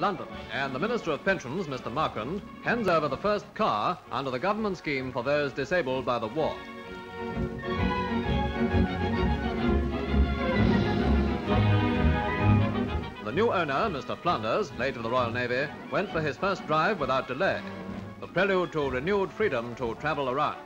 London, and the Minister of Pensions, Mr. Marquand, hands over the first car under the government scheme for those disabled by the war. The new owner, Mr. Flanders, late of the Royal Navy, went for his first drive without delay, the prelude to renewed freedom to travel around.